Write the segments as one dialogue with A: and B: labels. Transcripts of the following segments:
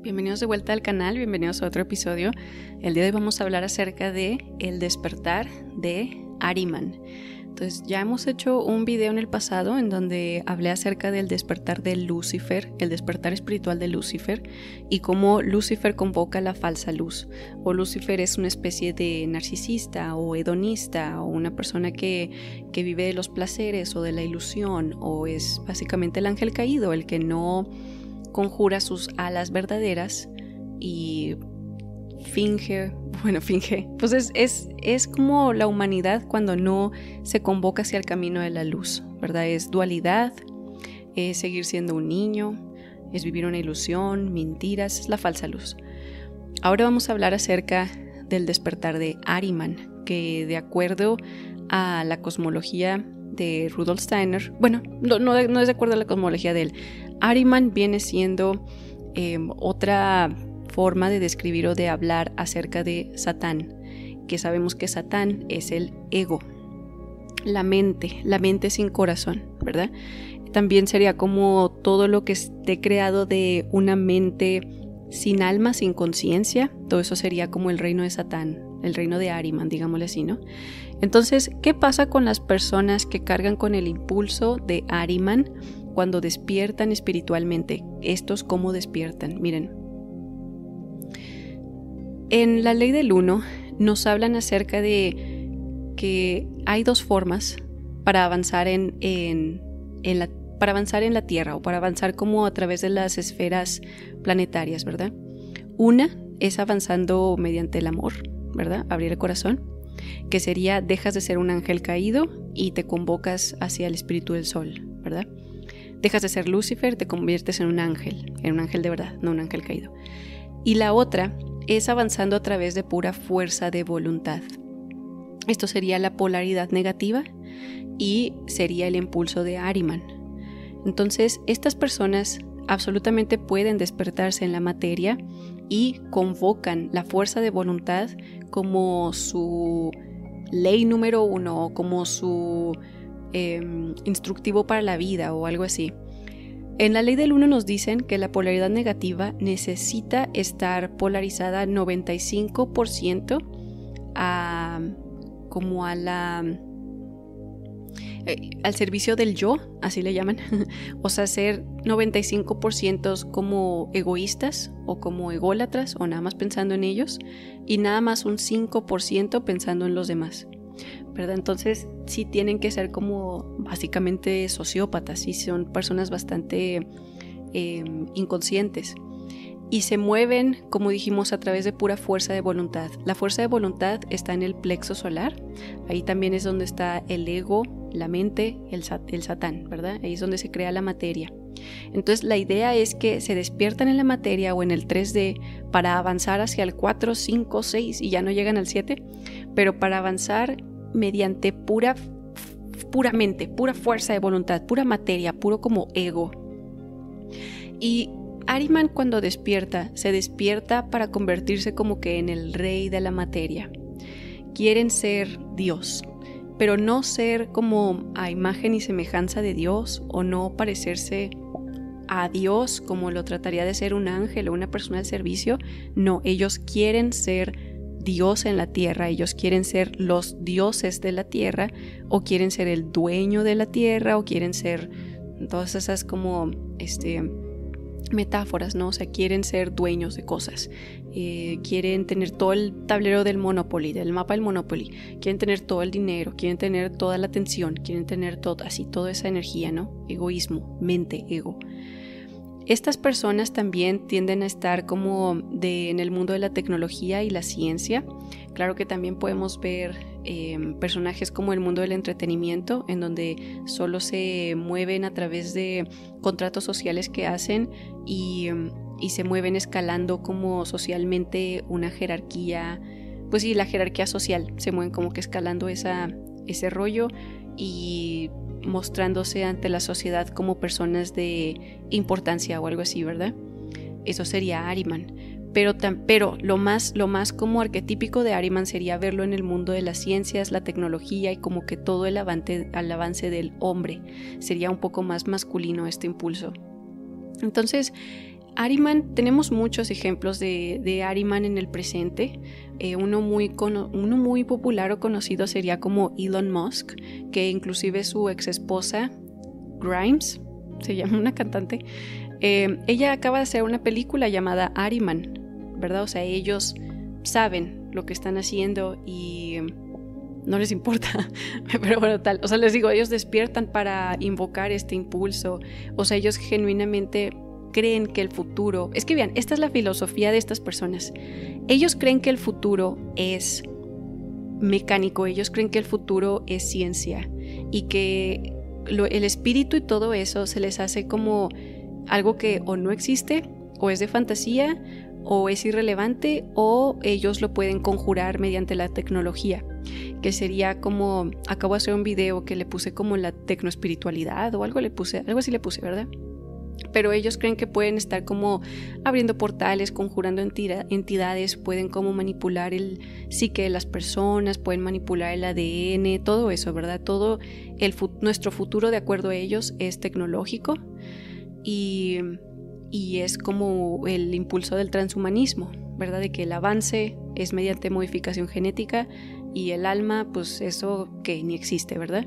A: Bienvenidos de vuelta al canal, bienvenidos a otro episodio. El día de hoy vamos a hablar acerca de el despertar de Ariman. Entonces ya hemos hecho un video en el pasado en donde hablé acerca del despertar de Lucifer, el despertar espiritual de Lucifer y cómo Lucifer convoca la falsa luz. O Lucifer es una especie de narcisista o hedonista o una persona que, que vive de los placeres o de la ilusión o es básicamente el ángel caído, el que no conjura sus alas verdaderas y finge, bueno, finge, pues es, es, es, como la humanidad cuando no se convoca hacia el camino de la luz, ¿verdad? Es dualidad, es seguir siendo un niño, es vivir una ilusión, mentiras, es la falsa luz. Ahora vamos a hablar acerca del despertar de Ariman, que de acuerdo a la cosmología de Rudolf Steiner, bueno, no, no, no es de acuerdo a la cosmología de él, Ariman viene siendo em, otra forma de describir o de hablar acerca de Satán, que sabemos que Satán es el ego, la mente, la mente sin corazón, ¿verdad? También sería como todo lo que esté creado de una mente sin alma, sin conciencia, todo eso sería como el reino de Satán, el reino de Ariman, digámosle así, ¿no? Entonces, ¿qué pasa con las personas que cargan con el impulso de Ariman? Cuando despiertan espiritualmente. Estos cómo despiertan. Miren. En la ley del uno nos hablan acerca de que hay dos formas para avanzar en, la, para avanzar en la Tierra o para avanzar como a través de las esferas planetarias, ¿verdad? Una es avanzando mediante el amor, ¿verdad? Abrir el corazón, que sería dejas de ser un ángel caído y te convocas hacia el espíritu del sol, ¿verdad? Dejas de ser Lucifer, te conviertes en un ángel, en un ángel de verdad, no un ángel caído. Y la otra es avanzando a través de pura fuerza de voluntad. Esto sería la polaridad negativa y sería el impulso de Ariman. Entonces, estas personas absolutamente pueden despertarse en la materia y convocan la fuerza de voluntad como su ley número uno, como su Em, instructivo para la vida o algo así. En la ley del 1 nos dicen que la polaridad negativa necesita estar polarizada 95% a, como a la eh, al servicio del yo, así le llaman, o sea, ser 95% como egoístas o como ególatras o nada más pensando en ellos y nada más un 5% pensando en los demás. Entonces sí tienen que ser como básicamente sociópatas, sí son personas bastante em, inconscientes y se mueven, como dijimos, a través de pura fuerza de voluntad. La fuerza de voluntad está en el plexo solar, ahí también es donde está el ego, la mente, el, el satán, ¿verdad? Ahí es donde se crea la materia. Entonces la idea es que se despiertan en la materia o en el 3D para avanzar hacia el 4, 5, 6 y ya no llegan al 7, pero para avanzar mediante pura, puramente, pura fuerza de voluntad, pura materia, puro como ego. Y Ariman cuando despierta, se despierta para convertirse como que en el rey de la materia. Quieren ser Dios, pero no ser como a imagen y semejanza de Dios o no parecerse a Dios como lo trataría de ser un ángel o una persona de servicio. No, ellos quieren ser Dios en la tierra, ellos quieren ser los dioses de la tierra o quieren ser el dueño de la tierra o quieren ser todas esas como este metáforas, ¿no? O sea, quieren ser dueños de cosas, eh, quieren tener todo el tablero del Monopoly, del mapa del Monopoly, quieren tener todo el dinero, quieren tener toda la atención, quieren tener todo, así, toda esa energía, ¿no? Egoísmo, mente, ego. Estas personas también tienden a estar como de, en el mundo de la tecnología y la ciencia. Claro que también podemos ver em, personajes como el mundo del entretenimiento, en donde solo se mueven a través de contratos sociales que hacen y, em, y se mueven escalando como socialmente una jerarquía, pues sí, la jerarquía social, se mueven como que escalando esa, ese rollo y mostrándose ante la sociedad como personas de importancia o algo así, ¿verdad? Eso sería Ariman. Pero, pero lo, más, lo más como arquetípico de Ariman sería verlo en el mundo de las ciencias, la tecnología y como que todo el avance, el avance del hombre. Sería un poco más masculino este impulso. Entonces, Ariman, tenemos muchos ejemplos de, Ariman en el presente. Eh, uno, muy popular o conocido sería como Elon Musk, que inclusive su ex esposa, Grimes, se llama una cantante, eh, ella acaba de hacer una película llamada Ariman, ¿verdad? O sea, ellos saben lo que están haciendo y no les importa, pero bueno, tal, o sea, les digo, ellos despiertan para invocar este impulso, o sea, ellos genuinamente creen que el futuro, es que vean, esta es la filosofía de estas personas, ellos creen que el futuro es mecánico, ellos creen que el futuro es ciencia y que el espíritu y todo eso se les hace como algo que o no existe o es de fantasía o es irrelevante o ellos lo pueden conjurar mediante la tecnología, que sería como, acabo de hacer un video que le puse como la tecnoespiritualidad o algo le puse, algo así le puse, ¿verdad? Pero ellos creen que pueden estar como abriendo portales, conjurando entidades, pueden como manipular el psique de las personas, pueden manipular el ADN, todo eso, ¿verdad? Todo el, nuestro futuro, de acuerdo a ellos, es tecnológico y y es como el impulso del transhumanismo, ¿verdad? De que el avance es mediante modificación genética y el alma, pues eso que ni existe, ¿verdad?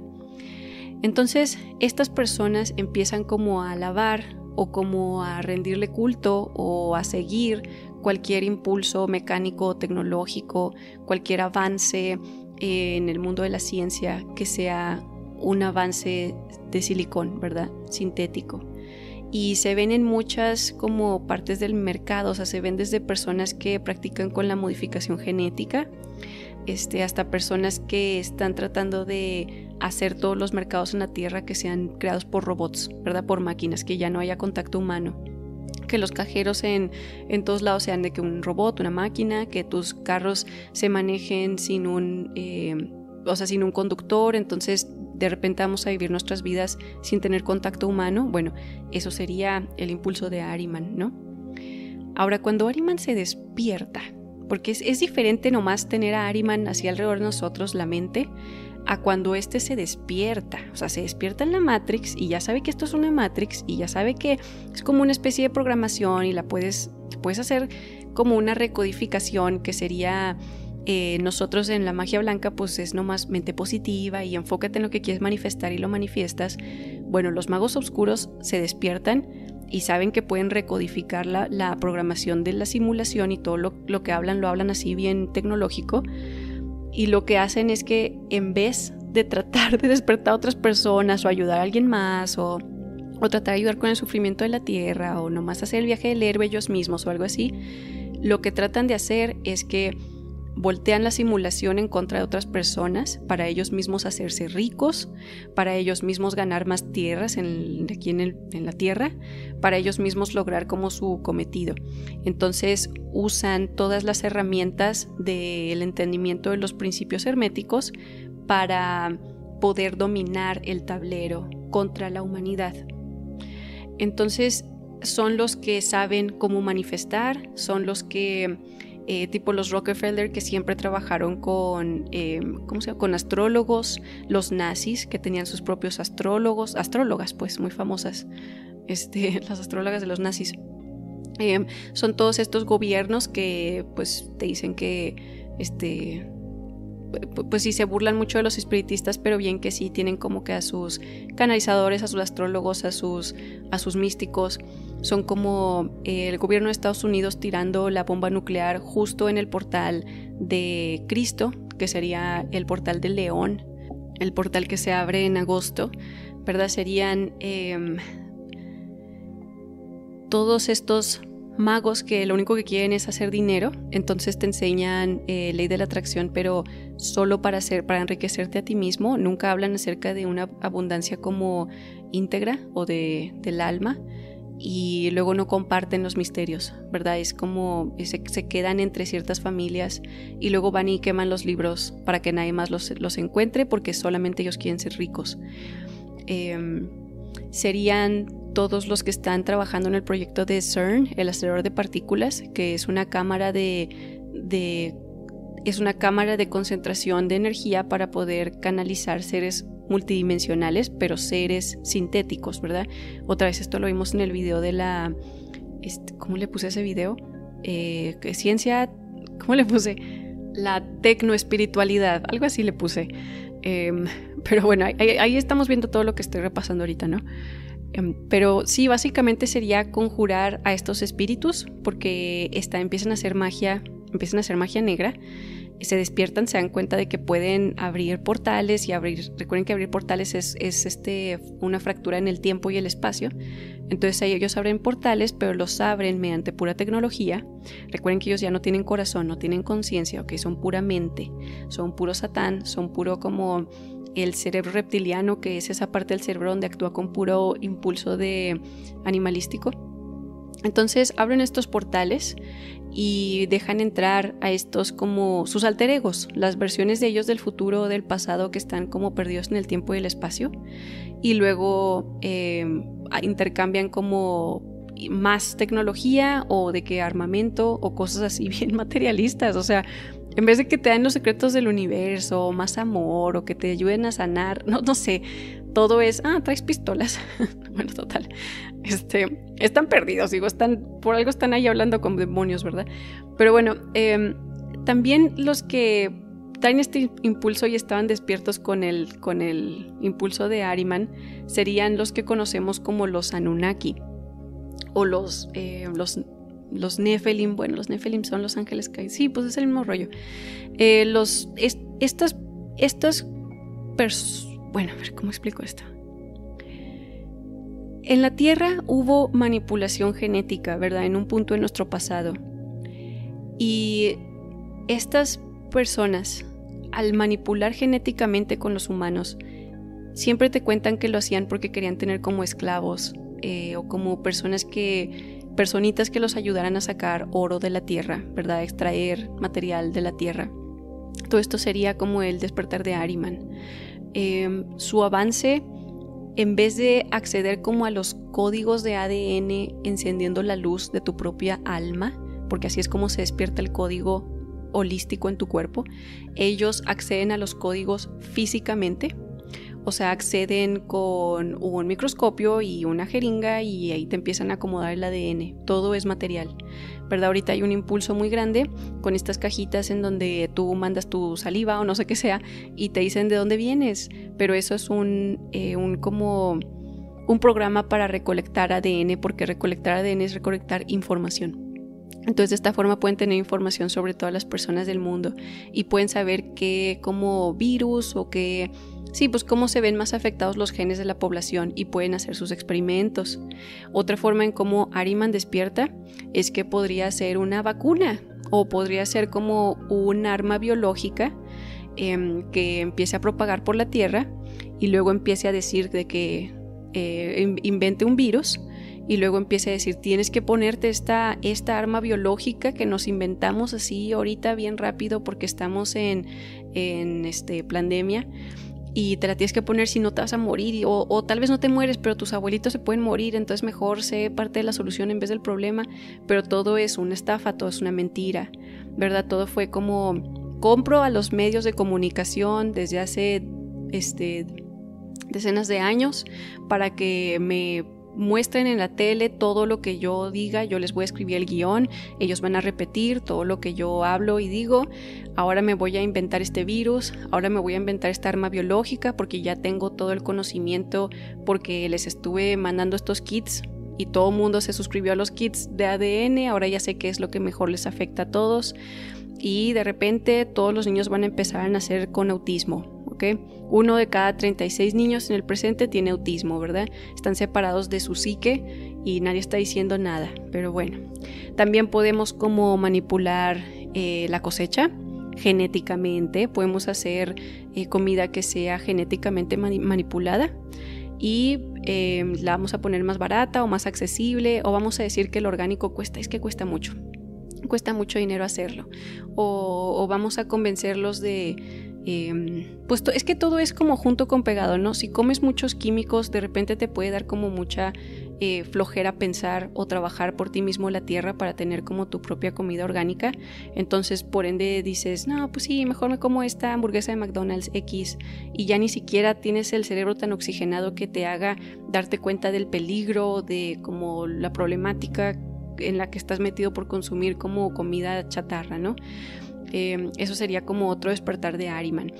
A: Entonces, estas personas empiezan como a alabar o como a rendirle culto o a seguir cualquier impulso mecánico o tecnológico, cualquier avance en el mundo de la ciencia que sea un avance de silicón, ¿verdad? Sintético y se ven en muchas como partes del mercado, o sea, se ven desde personas que practican con la modificación genética, este, hasta personas que están tratando de hacer todos los mercados en la Tierra que sean creados por robots, ¿verdad? Por máquinas, que ya no haya contacto humano. Que los cajeros en, en todos lados sean de que un robot, una máquina, que tus carros se manejen sin un, eh, o sea, sin un conductor, entonces de repente vamos a vivir nuestras vidas sin tener contacto humano, bueno, eso sería el impulso de Ariman, ¿no? Ahora, cuando Ariman se despierta, porque es, diferente nomás tener a Ariman así alrededor de nosotros, la mente, a cuando éste se despierta. O sea, se despierta en la Matrix y ya sabe que esto es una Matrix y ya sabe que es como una especie de programación y la puedes, puedes hacer como una recodificación que sería eh, nosotros en la magia blanca pues es nomás mente positiva y enfócate en lo que quieres manifestar y lo manifiestas. Bueno, los magos oscuros se despiertan y saben que pueden recodificar la, la programación de la simulación y todo lo, lo, que hablan lo hablan así bien tecnológico. Y lo que hacen es que en vez de tratar de despertar a otras personas o ayudar a alguien más o, o tratar de ayudar con el sufrimiento de la tierra o nomás hacer el viaje del héroe ellos mismos o algo así, lo que tratan de hacer es que voltean la simulación en contra de otras personas para ellos mismos hacerse ricos, para ellos mismos ganar más tierras en, aquí en, la tierra, para ellos mismos lograr como su cometido. Entonces usan todas las herramientas del entendimiento de los principios herméticos para poder dominar el tablero contra la humanidad. Entonces son los que saben cómo manifestar, son los que eh, tipo los Rockefeller que siempre trabajaron con, eh, ¿cómo se llama? con astrólogos, los nazis que tenían sus propios astrólogos, astrólogas pues muy famosas, este, las astrólogas de los nazis. Eh, son todos estos gobiernos que pues te dicen que este pues sí se burlan mucho de los espiritistas, pero bien que sí tienen como que a sus canalizadores, a sus astrólogos, a sus, a sus místicos. Son como eh, el gobierno de Estados Unidos tirando la bomba nuclear justo en el portal de Cristo, que sería el portal del león, el portal que se abre en agosto, ¿verdad? Serían em, todos estos magos que lo único que quieren es hacer dinero, entonces te enseñan eh, ley de la atracción, pero solo para hacer, para enriquecerte a ti mismo. Nunca hablan acerca de una abundancia como íntegra o de, del alma y luego no comparten los misterios, ¿verdad? Es como se, se, quedan entre ciertas familias y luego van y queman los libros para que nadie más los, los encuentre porque solamente ellos quieren ser ricos. Em, serían todos los que están trabajando en el proyecto de CERN, el acelerador de partículas, que es una cámara de, de es una cámara de concentración de energía para poder canalizar seres multidimensionales, pero seres sintéticos, ¿verdad? Otra vez esto lo vimos en el video de la este, ¿cómo le puse ese video? Eh, ciencia, ¿cómo le puse? La tecnoespiritualidad, algo así le puse. Em, pero bueno, ahí, estamos viendo todo lo que estoy repasando ahorita, ¿no? Em, pero sí, básicamente sería conjurar a estos espíritus porque está, empiezan a hacer magia, empiezan a hacer magia negra se despiertan, se dan cuenta de que pueden abrir portales y abrir, recuerden que abrir portales es, este, una fractura en el tiempo y el espacio. Entonces ellos abren portales, pero los abren mediante pura tecnología. Recuerden que ellos ya no tienen corazón, no tienen conciencia, ok, son pura mente, son puro satán, son puro como el cerebro reptiliano, que es esa parte del cerebro donde actúa con puro impulso de animalístico. Entonces abren estos portales y dejan entrar a estos como sus alter egos, las versiones de ellos del futuro o del pasado que están como perdidos en el tiempo y el espacio. Y luego eh, intercambian como más tecnología o de qué armamento o cosas así bien materialistas. O sea, en vez de que te den los secretos del universo, o más amor, o que te ayuden a sanar, no, no sé, todo es, ah, traes pistolas. bueno, total. Este, están perdidos, digo, están, por algo están ahí hablando con demonios, ¿verdad? Pero bueno, em, también los que traen este impulso y estaban despiertos con el, con el impulso de Ariman serían los que conocemos como los Anunnaki o los, eh, los, los Nephilim. Bueno, los Nephilim son los ángeles que Sí, pues es el mismo rollo. Eh, los, estas, estas bueno, a ver, ¿cómo explico esto? En la Tierra hubo manipulación genética, ¿verdad? En un punto en nuestro pasado. Y estas personas, al manipular genéticamente con los humanos, siempre te cuentan que lo hacían porque querían tener como esclavos eh, o como personas que, personitas que los ayudaran a sacar oro de la tierra, ¿verdad? Extraer material de la tierra. Todo esto sería como el despertar de Ariman. Em, su avance, en vez de acceder como a los códigos de ADN encendiendo la luz de tu propia alma, porque así es como se despierta el código holístico en tu cuerpo, ellos acceden a los códigos físicamente, o sea, acceden con un microscopio y una jeringa y ahí te empiezan a acomodar el ADN. Todo es material. ¿Verdad? Ahorita hay un impulso muy grande con estas cajitas en donde tú mandas tu saliva o no sé qué sea y te dicen de dónde vienes. Pero eso es un, eh, un como un programa para recolectar ADN porque recolectar ADN es recolectar información. Entonces de esta forma pueden tener información sobre todas las personas del mundo y pueden saber qué como virus o qué Sí, pues cómo se ven más afectados los genes de la población y pueden hacer sus experimentos. Otra forma en cómo Ariman despierta es que podría ser una vacuna o podría ser como un arma biológica em, que empiece a propagar por la Tierra y luego empiece a decir de que eh, invente un virus y luego empiece a decir tienes que ponerte esta, esta arma biológica que nos inventamos así ahorita bien rápido porque estamos en, en este, pandemia y te la tienes que poner si no te vas a morir o, tal vez no te mueres pero tus abuelitos se pueden morir entonces mejor sé parte de la solución en vez del problema pero todo es una estafa todo es una mentira verdad todo fue como compro a los medios de comunicación desde hace este decenas de años para que me muestren en la tele todo lo que yo diga, yo les voy a escribir el guion, ellos van a repetir todo lo que yo hablo y digo, ahora me voy a inventar este virus, ahora me voy a inventar esta arma biológica porque ya tengo todo el conocimiento porque les estuve mandando estos kits y todo el mundo se suscribió a los kits de ADN, ahora ya sé qué es lo que mejor les afecta a todos y de repente todos los niños van a empezar a nacer con autismo uno de cada 36 niños en el presente tiene autismo, ¿verdad? Están separados de su psique y nadie está diciendo nada, pero bueno. También podemos como manipular eh, la cosecha genéticamente, podemos hacer eh, comida que sea genéticamente manipulada y em, la vamos a poner más barata o más accesible o vamos a decir que el orgánico cuesta, es que cuesta mucho, cuesta mucho dinero hacerlo o vamos a convencerlos de eh, pues es que todo es como junto con pegado, ¿no? Si comes muchos químicos, de repente te puede dar como mucha eh, flojera pensar o trabajar por ti mismo la tierra para tener como tu propia comida orgánica. Entonces, por ende, dices, no, pues sí, mejor me como esta hamburguesa de McDonald's X y ya ni siquiera tienes el cerebro tan oxigenado que te haga darte cuenta del peligro, de como la problemática en la que estás metido por consumir como comida chatarra, ¿no? Eh, eso sería como otro despertar de Ariman.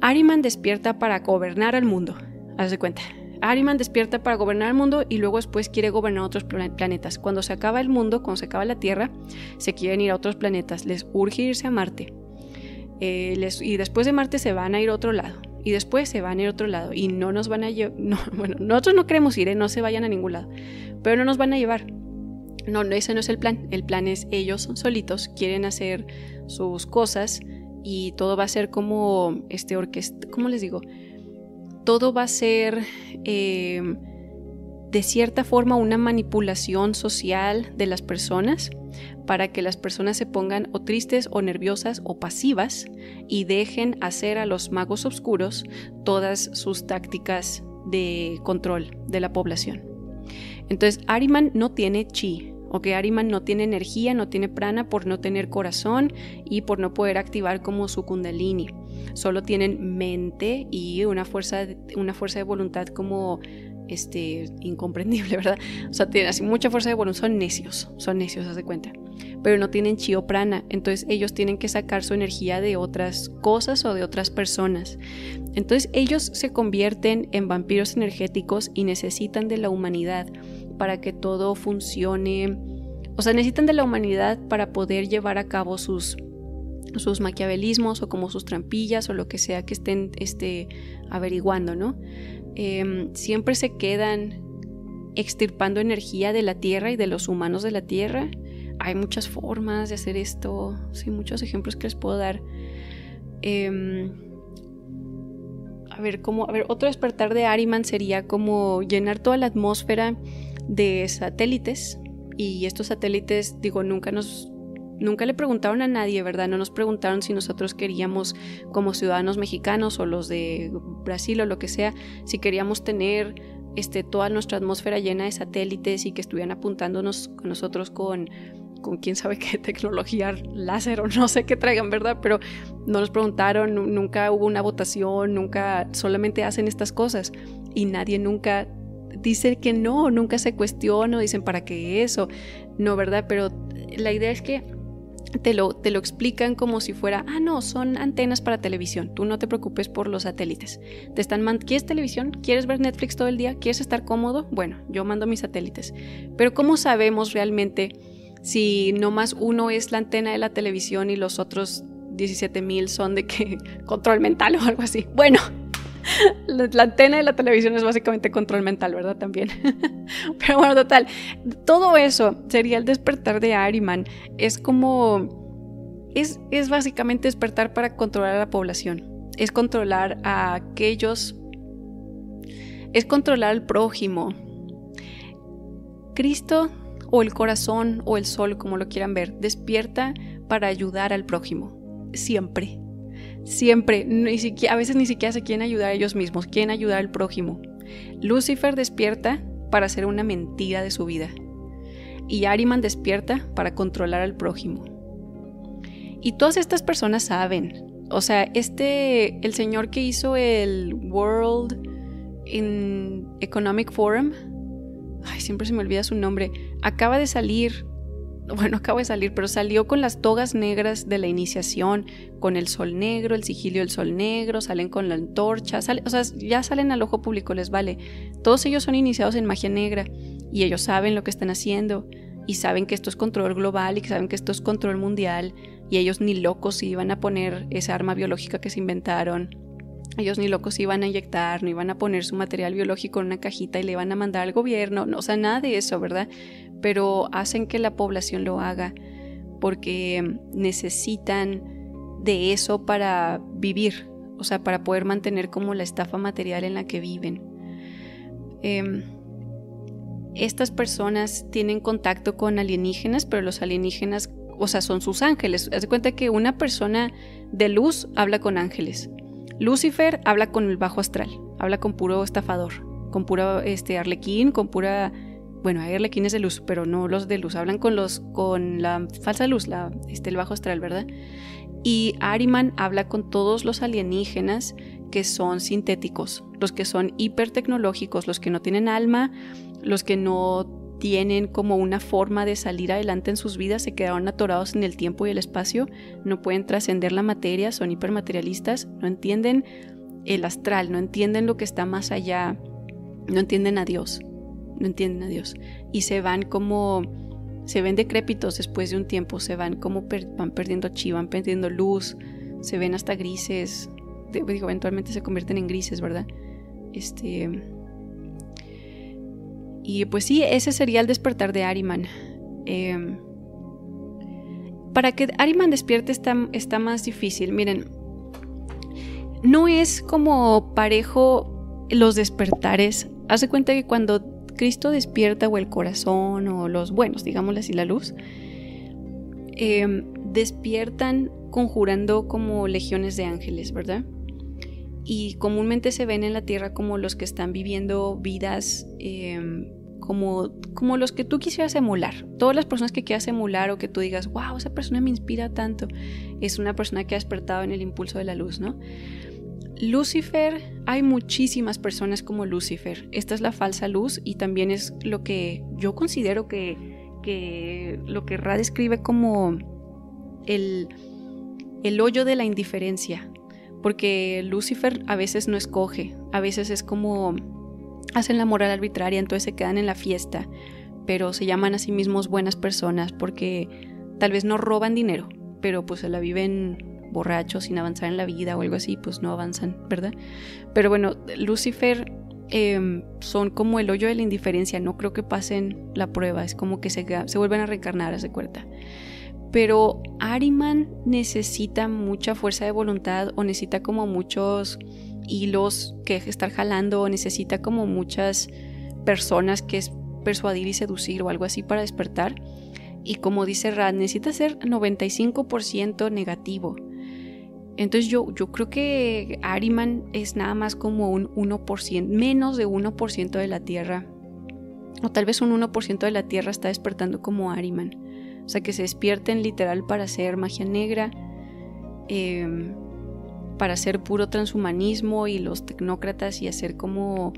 A: Ariman despierta para gobernar al mundo, haz de cuenta. Ariman despierta para gobernar el mundo y luego después quiere gobernar otros planetas. Cuando se acaba el mundo, cuando se acaba la Tierra, se quieren ir a otros planetas. Les urge irse a Marte. Eh, y después de Marte se van a ir a otro lado. Y después se van a ir a otro lado. Y no nos van a llevar... No, bueno, nosotros no queremos ir, ¿eh? no se vayan a ningún lado. Pero no nos van a llevar. No, no, ese no es el plan. El plan es ellos solitos quieren hacer sus cosas y todo va a ser como este orquesta, ¿cómo les digo? todo va a ser eh, de cierta forma una manipulación social de las personas para que las personas se pongan o tristes o nerviosas o pasivas y dejen hacer a los magos oscuros todas sus tácticas de control de la población. Entonces, Ariman no tiene chi, o que Ariman no tiene energía, no tiene prana por no tener corazón y por no poder activar como su kundalini solo tienen mente y una fuerza, una fuerza de voluntad como este, incomprendible, ¿verdad? O sea, tienen así mucha fuerza de voluntad, son necios, son necios, haz de cuenta. Pero no tienen chio prana, entonces ellos tienen que sacar su energía de otras cosas o de otras personas. Entonces ellos se convierten en vampiros energéticos y necesitan de la humanidad para que todo funcione. O sea, necesitan de la humanidad para poder llevar a cabo sus sus maquiavelismos o como sus trampillas o lo que sea que estén este, averiguando, ¿no? Em, siempre se quedan extirpando energía de la Tierra y de los humanos de la Tierra. Hay muchas formas de hacer esto, sí, muchos ejemplos que les puedo dar. Em, a ver, como, a ver, otro despertar de Ariman sería como llenar toda la atmósfera de satélites. Y estos satélites, digo, nunca nos nunca le preguntaron a nadie, ¿verdad? No nos preguntaron si nosotros queríamos, como ciudadanos mexicanos o los de Brasil o lo que sea, si queríamos tener este, toda nuestra atmósfera llena de satélites y que estuvieran apuntándonos con nosotros con, con quién sabe qué tecnología láser o no sé qué traigan, ¿verdad? Pero no nos preguntaron, nunca hubo una votación, nunca, solamente hacen estas cosas y nadie nunca dice que no, nunca se cuestiona, dicen para qué eso, no, ¿verdad? Pero la idea es que te lo, te lo explican como si fuera, ah, no, son antenas para televisión, tú no te preocupes por los satélites. Te están ¿Quieres televisión? ¿Quieres ver Netflix todo el día? ¿Quieres estar cómodo? Bueno, yo mando mis satélites. Pero ¿cómo sabemos realmente si no más uno es la antena de la televisión y los otros 17 mil son de que control mental o algo así? Bueno, la, antena de la televisión es básicamente control mental, ¿verdad? También. Pero bueno, total, todo eso sería el despertar de Ariman. Es como... Es, es básicamente despertar para controlar a la población. Es controlar a aquellos... Es controlar al prójimo. Cristo o el corazón o el sol, como lo quieran ver, despierta para ayudar al prójimo. Siempre. Siempre, a veces ni siquiera se quieren ayudar a ellos mismos, quieren ayudar al prójimo. Lucifer despierta para hacer una mentira de su vida. Y Ariman despierta para controlar al prójimo. Y todas estas personas saben. O sea, este, el señor que hizo el World Economic Forum, ay, siempre se me olvida su nombre, acaba de salir bueno, acabo de salir, pero salió con las togas negras de la iniciación, con el sol negro, el sigilio del sol negro, salen con la antorcha, o sea, ya salen al ojo público, les vale. Todos ellos son iniciados en magia negra y ellos saben lo que están haciendo y saben que esto es control global y que saben que esto es control mundial y ellos ni locos iban a poner esa arma biológica que se inventaron. Ellos ni locos iban a inyectar, no iban a poner su material biológico en una cajita y le iban a mandar al gobierno, no, o sea, nada de eso, ¿verdad? Pero hacen que la población lo haga porque necesitan de eso para vivir, o sea, para poder mantener como la estafa material en la que viven. Em, estas personas tienen contacto con alienígenas, pero los alienígenas, o sea, son sus ángeles. Haz de cuenta que una persona de luz habla con ángeles. Lucifer habla con el bajo astral, habla con puro estafador, con puro este, arlequín, con pura bueno, hay arlequines de luz, pero no los de luz, hablan con los con la falsa luz, la, este, el bajo astral, ¿verdad? Y Ariman habla con todos los alienígenas que son sintéticos, los que son hipertecnológicos, los que no tienen alma, los que no tienen como una forma de salir adelante en sus vidas, se quedaron atorados en el tiempo y el espacio, no pueden trascender la materia, son hipermaterialistas, no entienden el astral, no entienden lo que está más allá, no entienden a Dios, no entienden a Dios y se van como se ven decrépitos después de un tiempo, se van como van perdiendo chi, van perdiendo luz, se ven hasta grises, digo, eventualmente se convierten en grises, ¿verdad? Este y pues sí, ese sería el despertar de Ariman. Em, para que Ariman despierte está, está más difícil. Miren, no es como parejo los despertares. Hace cuenta que cuando Cristo despierta o el corazón o los buenos, digámosle así, la luz, em, despiertan conjurando como legiones de ángeles, ¿verdad? Y comúnmente se ven en la tierra como los que están viviendo vidas em, como, como los que tú quisieras emular. Todas las personas que quieras emular o que tú digas, wow, esa persona me inspira tanto, es una persona que ha despertado en el impulso de la luz, ¿no? Lucifer, hay muchísimas personas como Lucifer. Esta es la falsa luz y también es lo que yo considero que, que lo que Ra describe como el, el hoyo de la indiferencia. Porque Lucifer a veces no escoge, a veces es como hacen la moral arbitraria, entonces se quedan en la fiesta, pero se llaman a sí mismos buenas personas porque tal vez no roban dinero, pero pues se la viven borrachos sin avanzar en la vida o algo así, pues no avanzan, ¿verdad? Pero bueno, Lucifer em, son como el hoyo de la indiferencia, no creo que pasen la prueba, es como que se, se vuelven a reencarnar, se cuenta. Pero Ariman necesita mucha fuerza de voluntad o necesita como muchos hilos que estar jalando, necesita como muchas personas que es persuadir y seducir o algo así para despertar. Y como dice Rad, necesita ser 95% negativo. Entonces yo, yo creo que Ariman es nada más como un 1%, menos de 1% de la Tierra. O tal vez un 1% de la Tierra está despertando como Ariman. O sea, que se despierten literal para hacer magia negra. Eh, para hacer puro transhumanismo y los tecnócratas y hacer como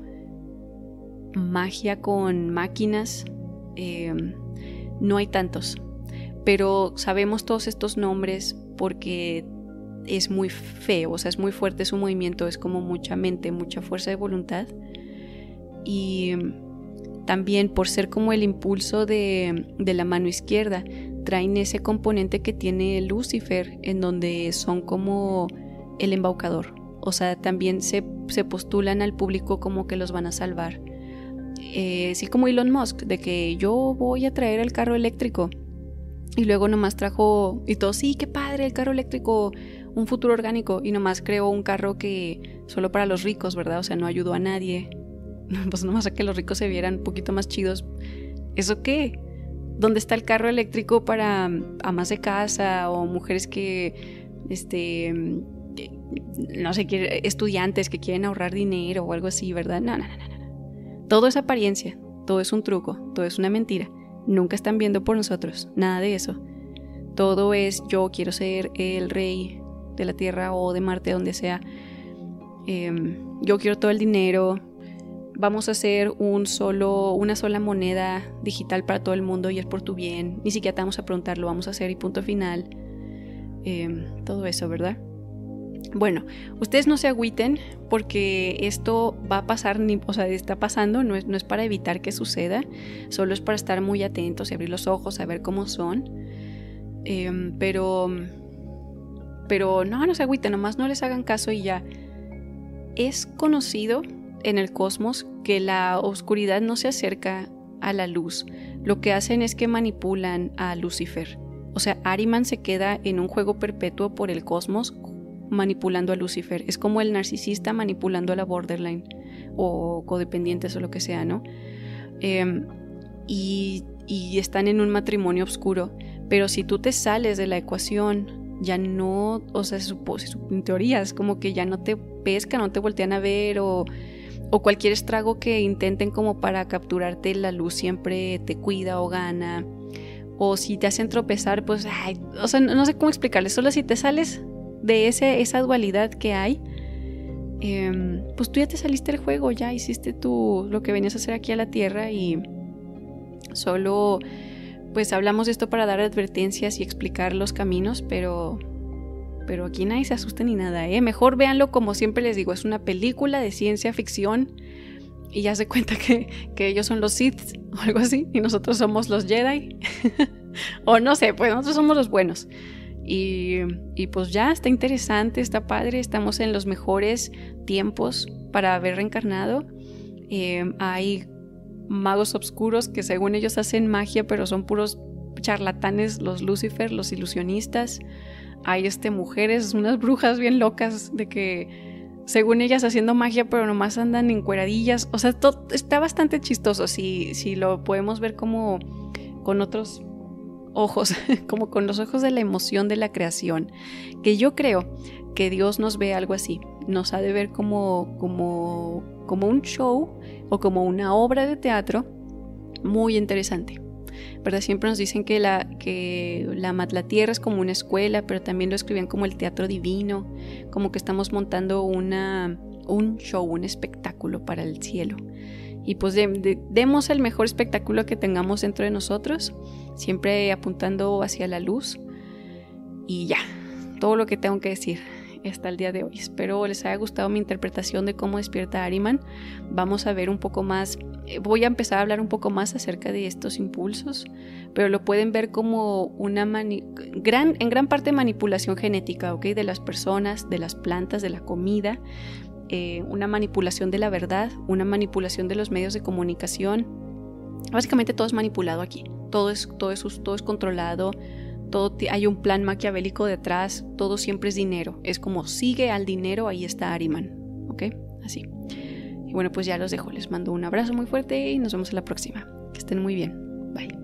A: magia con máquinas, em, no hay tantos. Pero sabemos todos estos nombres porque es muy feo, o sea, es muy fuerte su movimiento, es como mucha mente, mucha fuerza de voluntad. Y también por ser como el impulso de, de la mano izquierda, traen ese componente que tiene Lucifer, en donde son como el embaucador. O sea, también se, se postulan al público como que los van a salvar. Eh, sí como Elon Musk, de que yo voy a traer el carro eléctrico. Y luego nomás trajo, y todo, sí, qué padre, el carro eléctrico, un futuro orgánico. Y nomás creó un carro que solo para los ricos, ¿verdad? O sea, no ayudó a nadie. Pues nomás a que los ricos se vieran un poquito más chidos. ¿Eso qué? ¿Dónde está el carro eléctrico para amas de casa o mujeres que, este, no sé, estudiantes que quieren ahorrar dinero o algo así, ¿verdad? No, no, no, no. Todo es apariencia, todo es un truco, todo es una mentira. Nunca están viendo por nosotros, nada de eso. Todo es yo quiero ser el rey de la tierra o de Marte, donde sea. Em, yo quiero todo el dinero. Vamos a hacer un solo, una sola moneda digital para todo el mundo y es por tu bien. Ni siquiera te vamos a preguntar, lo vamos a hacer y punto final. Em, todo eso, ¿verdad? Bueno, ustedes no se agüiten porque esto va a pasar, o sea, está pasando, no es, no es para evitar que suceda, solo es para estar muy atentos y abrir los ojos, a ver cómo son. Em, pero, pero no, no se agüiten, nomás no les hagan caso y ya. Es conocido en el cosmos que la oscuridad no se acerca a la luz. Lo que hacen es que manipulan a Lucifer. O sea, Ariman se queda en un juego perpetuo por el cosmos manipulando a Lucifer. Es como el narcisista manipulando a la borderline o codependientes o lo que sea, ¿no? Em, y, están en un matrimonio oscuro. Pero si tú te sales de la ecuación, ya no, o sea, en teoría es como que ya no te pescan, no te voltean a ver o, o cualquier estrago que intenten como para capturarte la luz siempre te cuida o gana. O si te hacen tropezar, pues, o sea, no, sé cómo explicarles. Solo si te sales de ese, esa dualidad que hay, em, pues tú ya te saliste del juego, ya hiciste tú lo que venías a hacer aquí a la Tierra y, Solo pues hablamos esto para dar advertencias y explicar los caminos, pero pero aquí nadie se asusta ni nada, ¿eh? Mejor véanlo como siempre les digo, es una película de ciencia ficción y ya se cuenta que, que ellos son los Sith o algo así y nosotros somos los Jedi. o no sé, pues nosotros somos los buenos. Y, y, pues ya está interesante, está padre, estamos en los mejores tiempos para haber reencarnado. Eh, hay magos oscuros que según ellos hacen magia, pero son puros charlatanes, los Lucifer, los ilusionistas. Hay este, mujeres, unas brujas bien locas de que según ellas haciendo magia, pero nomás andan en cueradillas. O sea, todo, está bastante chistoso si, si lo podemos ver como con otros ojos, como con los ojos de la emoción de la creación. Que yo creo que Dios nos ve algo así. Nos ha de ver como, como, como un show o como una obra de teatro muy interesante. ¿verdad? Siempre nos dicen que la, que la, la tierra es como una escuela, pero también lo escribían como el teatro divino, como que estamos montando una, un show, un espectáculo para el cielo. Y pues demos el mejor espectáculo que tengamos dentro de nosotros, siempre apuntando hacia la luz. Y ya, todo lo que tengo que decir hasta el día de hoy. Espero les haya gustado mi interpretación de cómo despierta Ariman. Vamos a ver un poco más, eh, voy a empezar a hablar un poco más acerca de estos impulsos, pero lo pueden ver como una gran, en gran parte manipulación genética, ¿ok? De las personas, de las plantas, de la comida, eh, una manipulación de la verdad, una manipulación de los medios de comunicación. Básicamente todo es manipulado aquí, todo es, todo es, todo es controlado, todo hay un plan maquiavélico detrás, todo siempre es dinero. Es como sigue al dinero, ahí está Ariman. ¿Ok? Así. Y bueno, pues ya los dejo. Les mando un abrazo muy fuerte y nos vemos en la próxima. Que estén muy bien. Bye.